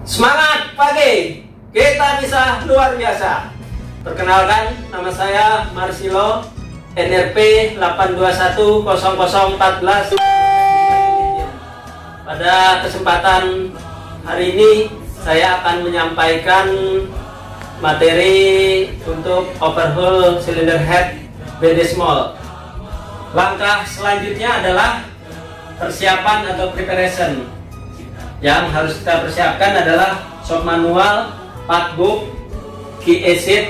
Semangat pagi, kita bisa luar biasa. Perkenalkan, nama saya Marsilo, NRP 8210014. Pada kesempatan hari ini, saya akan menyampaikan materi untuk overhaul cylinder head BD Small. Langkah selanjutnya adalah persiapan atau preparation. Yang harus kita persiapkan adalah shock manual, book, key acid,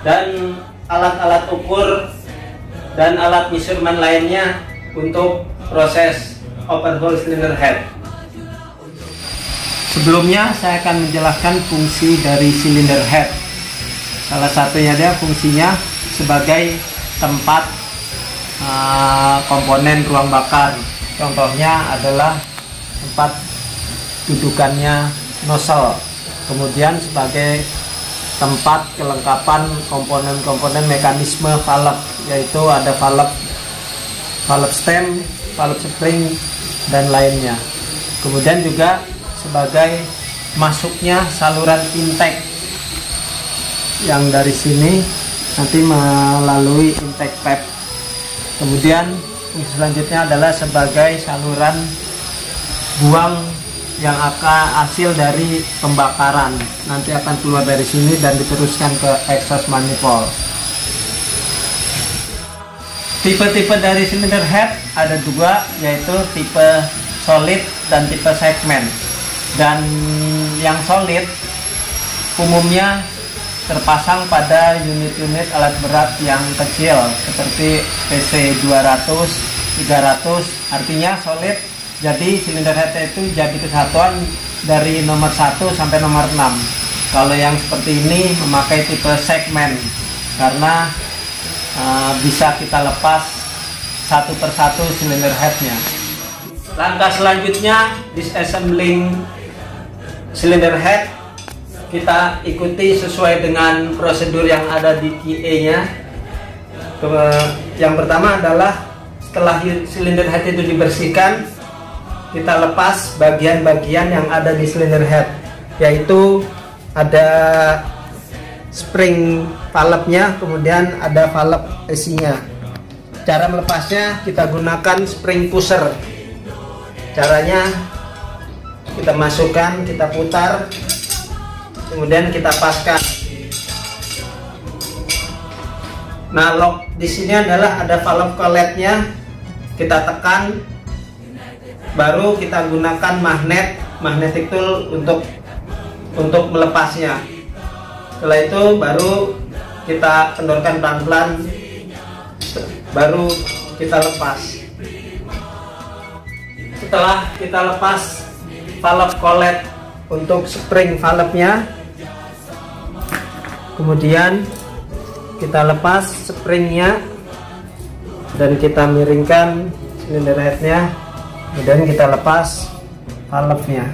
dan alat-alat ukur dan alat measurement lainnya untuk proses overhaul cylinder head. Sebelumnya saya akan menjelaskan fungsi dari cylinder head. Salah satunya dia fungsinya sebagai tempat uh, komponen ruang bakar contohnya adalah tempat dudukannya nozzle kemudian sebagai tempat kelengkapan komponen-komponen mekanisme valve yaitu ada valve valve stem, valve spring dan lainnya. Kemudian juga sebagai masuknya saluran intake. Yang dari sini nanti melalui intake pipe kemudian selanjutnya adalah sebagai saluran buang yang akan hasil dari pembakaran. Nanti akan keluar dari sini dan diteruskan ke exhaust manifold. Tipe-tipe dari cylinder head ada dua yaitu tipe solid dan tipe segmen dan yang solid umumnya terpasang pada unit-unit alat berat yang kecil seperti PC 200, 300 artinya solid jadi silinder head itu jadi kesatuan dari nomor 1 sampai nomor 6 kalau yang seperti ini memakai tipe segmen karena uh, bisa kita lepas satu persatu silinder headnya. Langkah selanjutnya disassembling cylinder head. Kita ikuti sesuai dengan prosedur yang ada di QA nya yang pertama adalah setelah silinder head itu dibersihkan kita lepas bagian-bagian yang ada di silinder head yaitu ada spring valve-nya kemudian ada valve isinya cara melepasnya kita gunakan spring pusher. Caranya kita masukkan kita putar kemudian kita paskan. Nah lock di sini adalah ada valve coletnya kita tekan baru kita gunakan magnet magnetic tool untuk untuk melepasnya. Setelah itu baru kita kendorkan pelan-pelan baru kita lepas. Setelah kita lepas valve colet untuk spring valve-nya. Kemudian kita lepas springnya dan kita miringkan silinder headnya kemudian kita lepas valve-nya.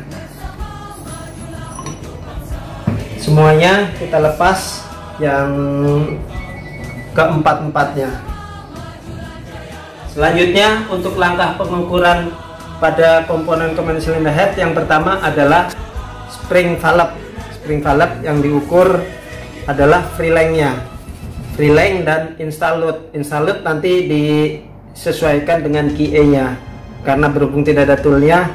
Semuanya kita lepas yang keempat-empatnya. Selanjutnya untuk langkah pengukuran pada komponen komponen silinder head yang pertama adalah spring valve. Spring valve yang diukur adalah free length-nya free length dan install load. Install load nanti disesuaikan dengan QA nya karena berhubung tidak ada toolnya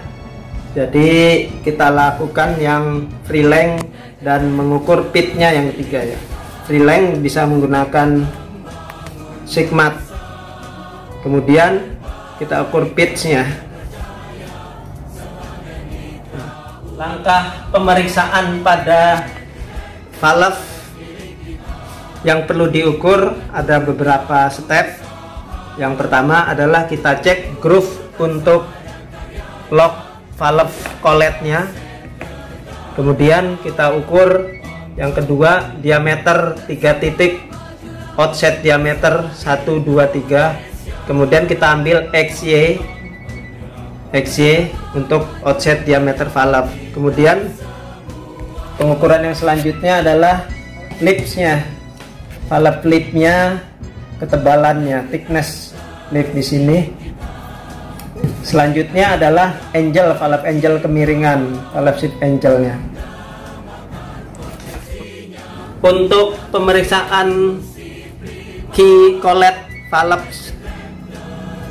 jadi kita lakukan yang free length dan mengukur pitnya yang ketiga ya. Free length bisa menggunakan sigmat kemudian kita ukur pitchnya. Langkah pemeriksaan pada valve yang perlu diukur ada beberapa step. Yang pertama adalah kita cek groove untuk lock valve coletnya kemudian kita ukur yang kedua diameter 3 titik offset diameter 1 2 3 kemudian kita ambil XY XY untuk offset diameter valve. Kemudian pengukuran yang selanjutnya adalah lipsnya valve lipnya ketebalannya thickness lip di sini selanjutnya adalah angel valve angel kemiringan valve seat angelnya. Untuk pemeriksaan key collet valve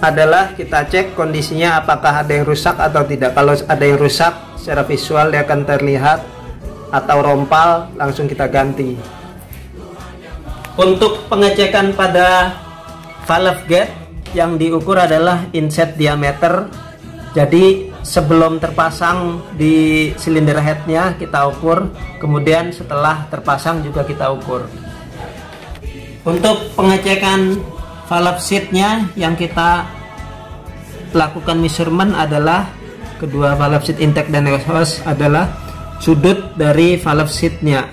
adalah kita cek kondisinya apakah ada yang rusak atau tidak. Kalau ada yang rusak secara visual dia akan terlihat atau rompal langsung kita ganti. Untuk pengecekan pada valve gate yang diukur adalah inset diameter. Jadi sebelum terpasang di silinder headnya kita ukur. Kemudian setelah terpasang juga kita ukur. Untuk pengecekan valve seatnya yang kita lakukan measurement adalah kedua valve seat intake dan exhaust adalah sudut dari valve seatnya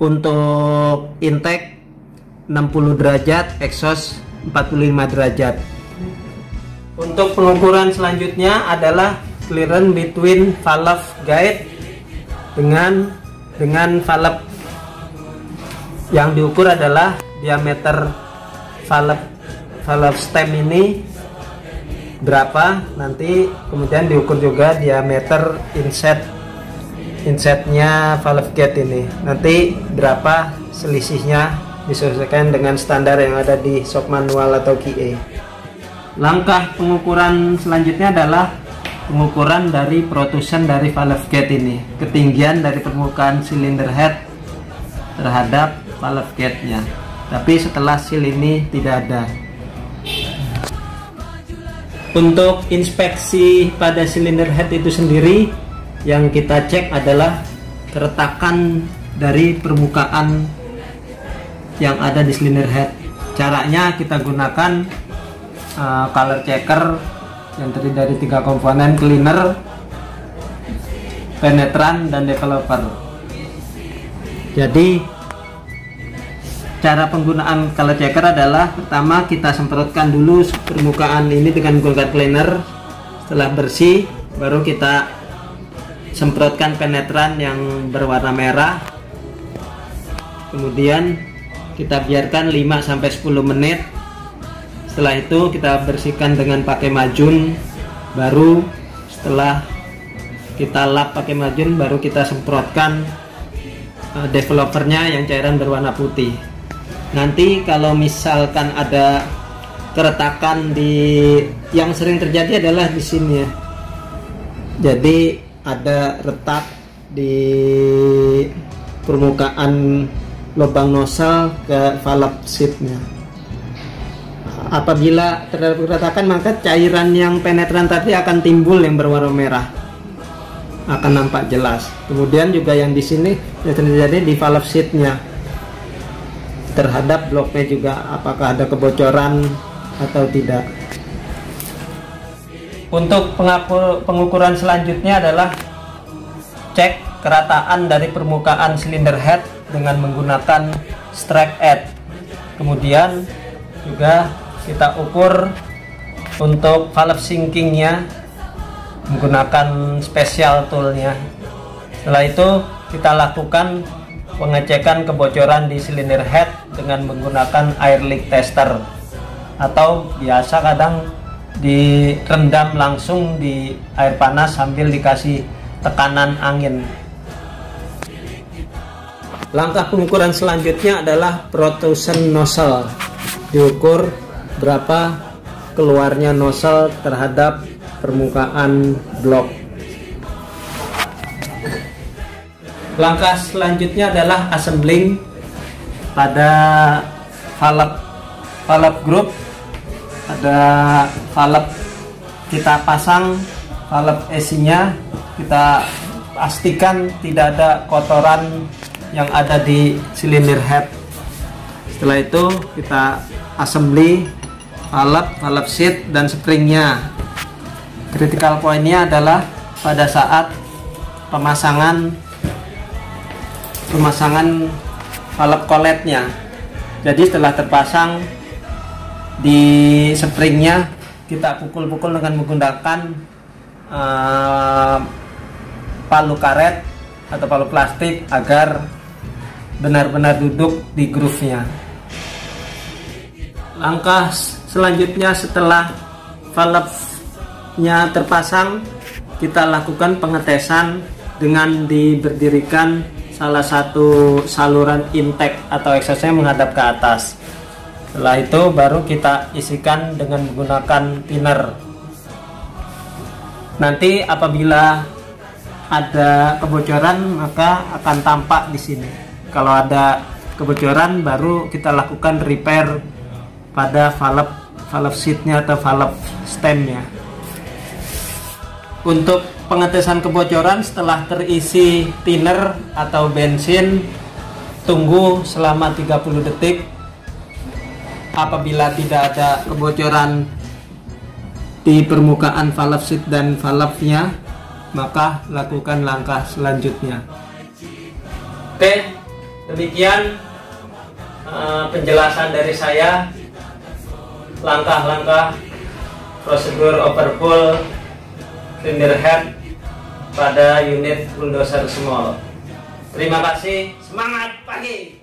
untuk intake 60 derajat exhaust 45 derajat. Untuk pengukuran selanjutnya adalah clearance between valve guide dengan dengan valve. Yang diukur adalah diameter valve valve stem ini berapa nanti kemudian diukur juga diameter inset insetnya valve gate ini. Nanti berapa selisihnya disesuaikan dengan standar yang ada di shop manual atau QA. Langkah pengukuran selanjutnya adalah pengukuran dari protusan dari valve gate ini, ketinggian dari permukaan silinder head terhadap valve gate-nya. Tapi setelah seal ini tidak ada. Untuk inspeksi pada silinder head itu sendiri yang kita cek adalah keretakan dari permukaan yang ada di silinder head. Caranya kita gunakan uh, color checker yang terdiri dari tiga komponen cleaner penetran dan developer. Jadi cara penggunaan color checker adalah pertama kita semprotkan dulu permukaan ini dengan menggunakan cleaner. Setelah bersih baru kita semprotkan penetran yang berwarna merah. Kemudian kita biarkan 5 sampai 10 menit. Setelah itu kita bersihkan dengan pakai majun baru. Setelah kita lap pakai majun baru kita semprotkan uh, developernya yang cairan berwarna putih. Nanti kalau misalkan ada keretakan di yang sering terjadi adalah di sini ya. Jadi ada retak di permukaan lubang nosal ke valve seatnya apabila terdapat keretakan maka cairan yang penetran tadi akan timbul yang berwarna merah. Akan nampak jelas. Kemudian juga yang di sini yang terjadi di valve seatnya terhadap bloknya juga apakah ada kebocoran atau tidak. Untuk pengukuran selanjutnya adalah cek kerataan dari permukaan silinder head dengan menggunakan strike edge kemudian juga kita ukur untuk valve sinkingnya menggunakan special toolnya. Setelah itu kita lakukan pengecekan kebocoran di silinder head dengan menggunakan air leak tester. Atau biasa kadang direndam langsung di air panas sambil dikasih tekanan angin Langkah pengukuran selanjutnya adalah protrusion nozzle. Diukur berapa keluarnya nozzle terhadap permukaan blok. Langkah selanjutnya adalah assembling pada valve valve group ada valve kita pasang valve AC-nya kita pastikan tidak ada kotoran yang ada di silinder head. Setelah itu kita assembly valve, valve seat dan springnya critical pointnya adalah pada saat pemasangan pemasangan valve colletnya jadi setelah terpasang di springnya kita pukul-pukul dengan menggunakan uh, palu karet atau palu plastik agar benar-benar duduk di groove-nya. Langkah selanjutnya setelah valve valve-nya terpasang, kita lakukan pengetesan dengan diberdirikan salah satu saluran intake atau exhaustnya menghadap ke atas. Setelah itu baru kita isikan dengan menggunakan thinner. Nanti apabila ada kebocoran maka akan tampak di sini. Kalau ada kebocoran baru kita lakukan repair pada valve valve seatnya atau valve stemnya. Untuk pengetesan kebocoran setelah terisi thinner atau bensin tunggu selama 30 detik apabila tidak ada kebocoran di permukaan valve seat dan valve-nya maka lakukan langkah selanjutnya oke demikian uh, penjelasan dari saya langkah-langkah prosedur overpull cylinder head pada unit bulldozer small. Terima kasih semangat pagi